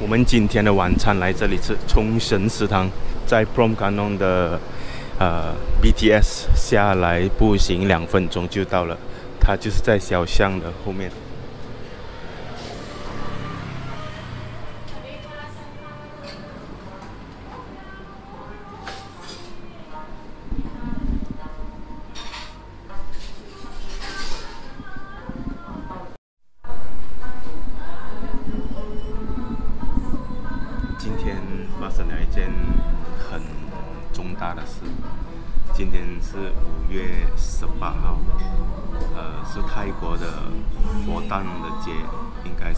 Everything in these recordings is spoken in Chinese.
我们今天的晚餐来这里吃冲绳食堂，在 Prom Canon 的呃 BTS 下来步行两分钟就到了，它就是在小巷的后面。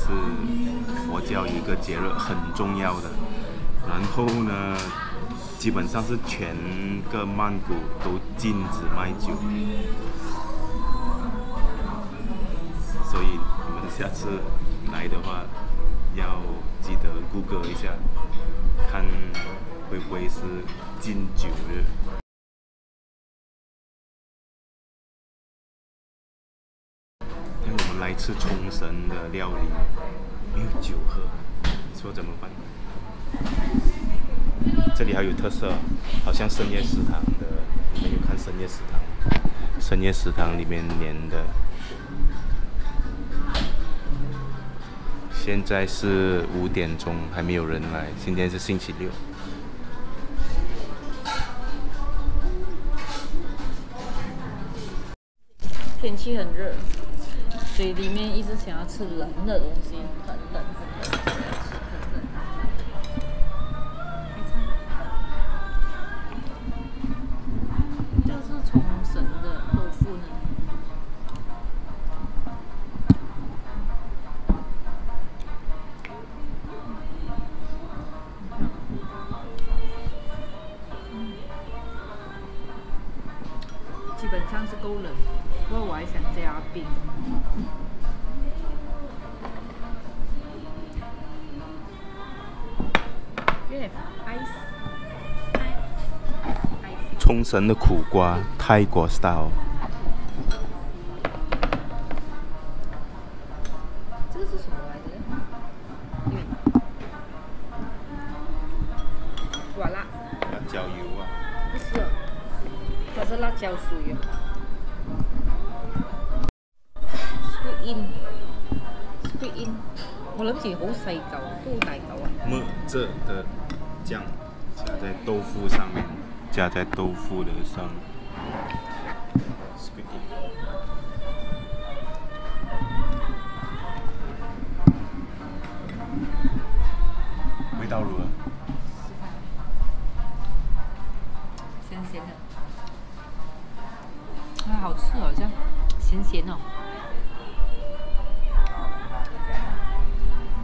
是佛教一个节日，很重要的。然后呢，基本上是全个曼谷都禁止卖酒，所以你们下次来的话，要记得 Google 一下，看会不会是禁酒日。吃冲绳的料理，没有酒喝，说怎么办？这里还有特色，好像深夜食堂的，你们有看深夜食堂？深夜食堂里面连的。现在是五点钟，还没有人来。今天是星期六，天气很热。所以里面一直想要吃冷的东西，很冷很冷，想要吃很冷。这是冲绳的豆腐呢。基本上是够冷，不过我还想加冰。冲绳的苦瓜，泰国 style。这个是什么来着？哇辣！辣椒油啊？不是，它是辣椒水啊。Squid in，Squid in，我諗住好細嚿，都好大嚿啊。的酱加在豆腐上面。加在豆腐的上，味道如何？咸咸的，还好吃好像，咸咸哦。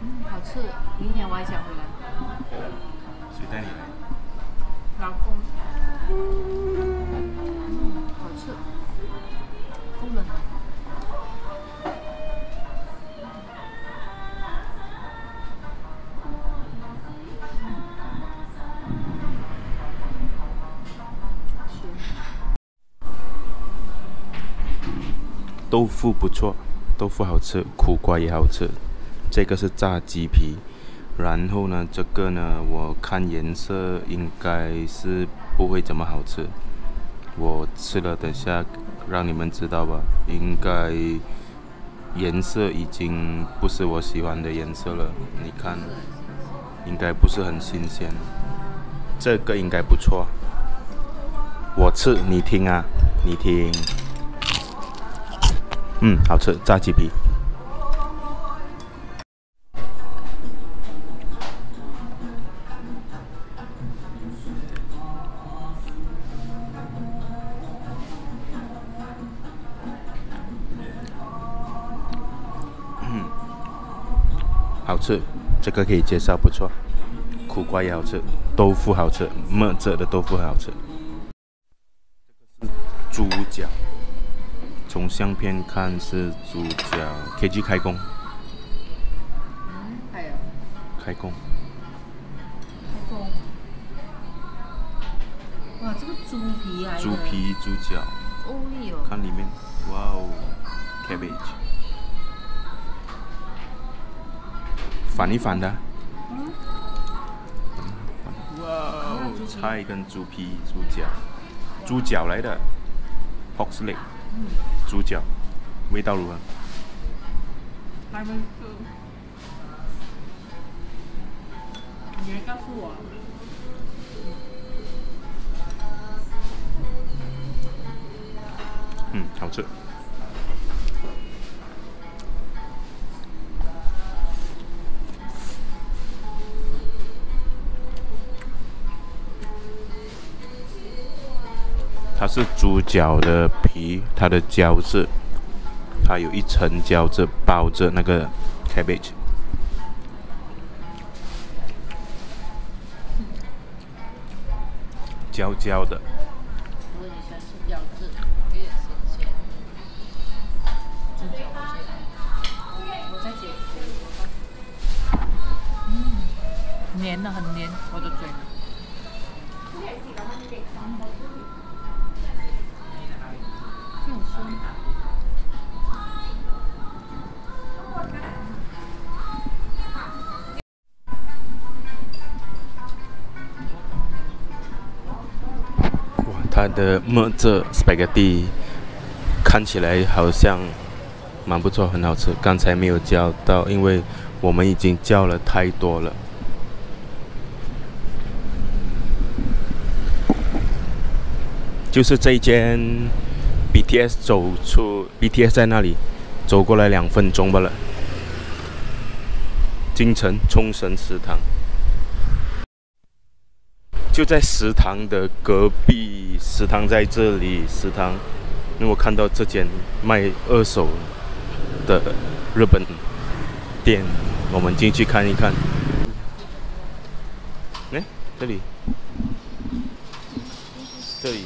嗯，好吃，明天我还想回来。谁带你来？老公。嗯，好吃，够冷。豆腐不错，豆腐好吃，苦瓜也好吃。这个是炸鸡皮。然后呢，这个呢，我看颜色应该是不会怎么好吃。我吃了，等下让你们知道吧。应该颜色已经不是我喜欢的颜色了。你看，应该不是很新鲜。这个应该不错。我吃，你听啊，你听。嗯，好吃，炸鸡皮。好吃，这个可以介绍，不错。苦瓜也好吃，豆腐好吃，墨者的豆腐很好吃。猪脚，从相片看是猪脚，KG 开工。嗯，还有。开工。开工。哇，这个猪皮啊。猪皮猪脚。看里面，哇哦，cabbage。反一反的。哇哦！菜跟猪皮、猪脚，猪脚来的，pork leg，猪脚，味道如何？还没吃。你来告诉我。嗯，好吃。它是猪脚的皮，它的胶质，它有一层胶质包着那个 cabbage，焦焦的。我以前吃饺子，有点咸咸。猪脚我，再解决。嗯，黏的很黏，我的哇，它的墨汁 spaghetti 看起来好像蛮不错，很好吃。刚才没有叫到，因为我们已经叫了太多了。就是这一间 BTS 走出 BTS 在那里，走过来两分钟罢了。京城冲绳食堂。就在食堂的隔壁，食堂在这里。食堂，因为我看到这间卖二手的日本店，我们进去看一看。哎，这里，这里，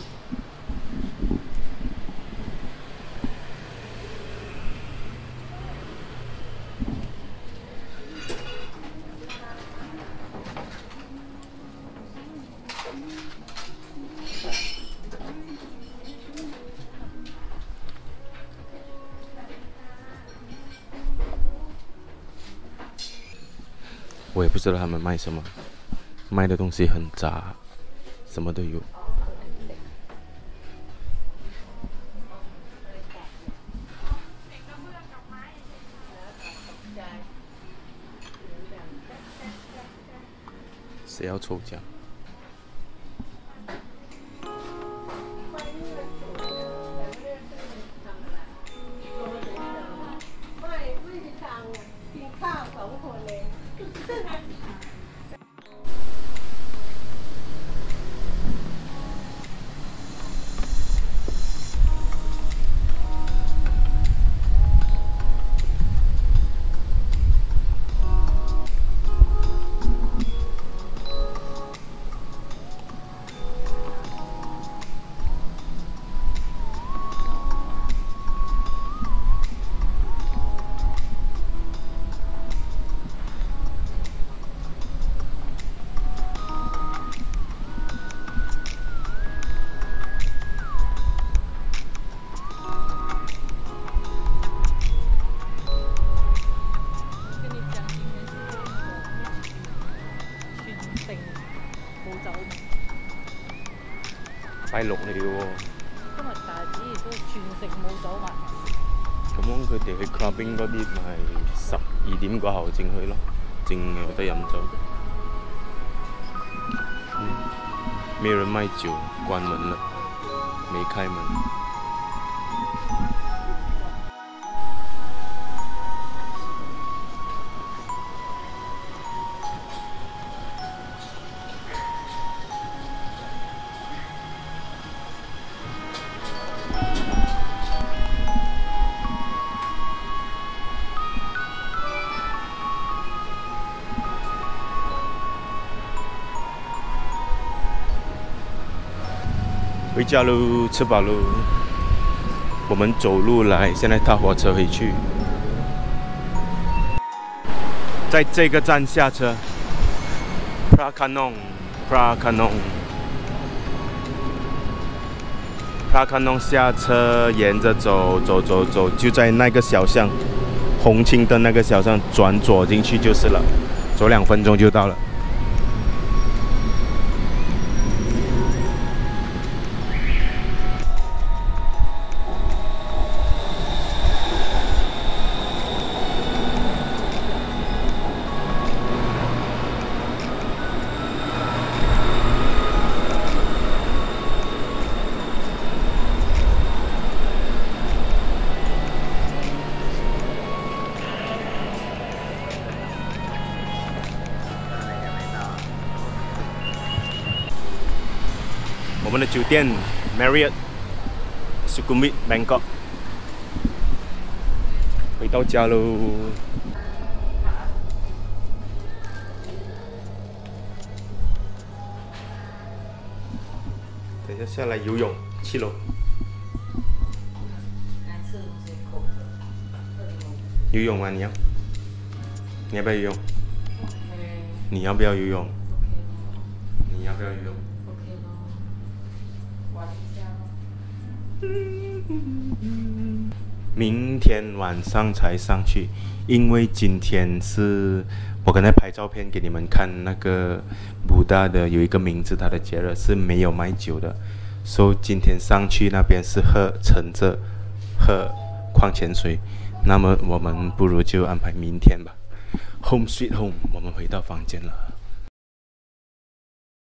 我也不知道他们卖什么，卖的东西很杂，什么都有。谁要抽奖？太嚟嘅喎。今日大子都全城冇走埋。咁佢哋去 clubbing 嗰啲咪十二点过后正去咯，正有得饮酒。嗯，没人卖酒，关门了，没开门。回家喽，吃饱喽。我们走路来，现在搭火车回去。在这个站下车 Prakanong，Prakanong，Prakanong 下车，沿着走走走走，就在那个小巷，红青灯那个小巷，转左进去就是了，走两分钟就到了。我们的酒店 Marriott Sukhumvit Bangkok，回到家喽。等一下下来游泳七楼。游泳吗？你要？你要不要游泳？你要不要游泳？你要不要游泳？明天晚上才上去，因为今天是我刚才拍照片给你们看，那个武大的有一个名字，它的节日是没有卖酒的，所以今天上去那边是喝橙汁，喝矿泉水。那么我们不如就安排明天吧。Home sweet home，我们回到房间了。